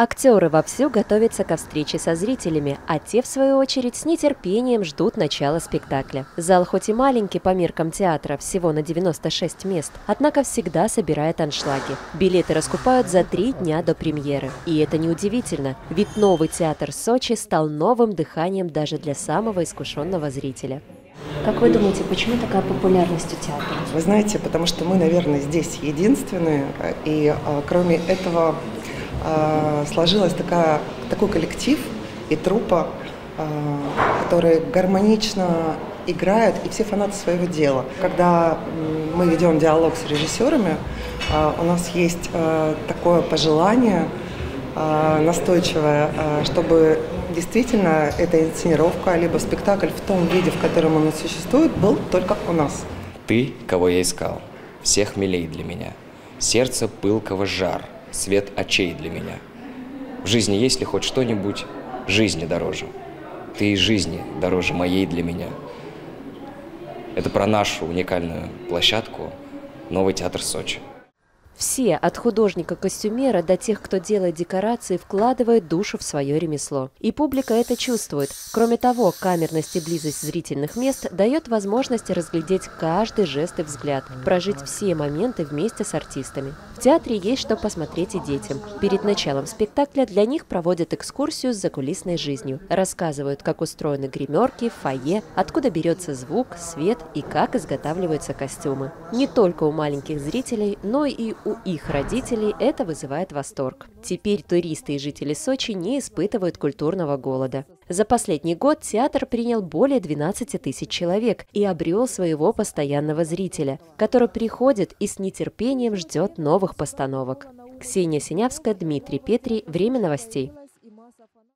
Актеры вовсю готовятся ко встрече со зрителями, а те, в свою очередь, с нетерпением ждут начала спектакля. Зал хоть и маленький по меркам театра, всего на 96 мест, однако всегда собирает аншлаги. Билеты раскупают за три дня до премьеры. И это неудивительно, ведь новый театр Сочи стал новым дыханием даже для самого искушенного зрителя. Как вы думаете, почему такая популярность у театра? Вы знаете, потому что мы, наверное, здесь единственные, и а, кроме этого сложилась такая, такой коллектив и трупа, а, которые гармонично играют, и все фанаты своего дела. Когда мы ведем диалог с режиссерами, а, у нас есть такое пожелание настойчивое, чтобы действительно эта инсценировка, либо спектакль в том виде, в котором он существует, был только у нас. Ты, кого я искал, всех милей для меня. Сердце пылкого жар – свет очей для меня. В жизни есть ли хоть что-нибудь жизни дороже? Ты и жизни дороже моей для меня. Это про нашу уникальную площадку «Новый театр Сочи». Все, от художника-костюмера до тех, кто делает декорации, вкладывают душу в свое ремесло. И публика это чувствует. Кроме того, камерность и близость зрительных мест дает возможность разглядеть каждый жест и взгляд, прожить все моменты вместе с артистами. В театре есть что посмотреть и детям. Перед началом спектакля для них проводят экскурсию с закулисной жизнью. Рассказывают, как устроены гримерки, фойе, откуда берется звук, свет и как изготавливаются костюмы. Не только у маленьких зрителей, но и у их родителей это вызывает восторг. Теперь туристы и жители Сочи не испытывают культурного голода. За последний год театр принял более 12 тысяч человек и обрел своего постоянного зрителя, который приходит и с нетерпением ждет новых постановок. Ксения Синявская, Дмитрий Петри. Время новостей.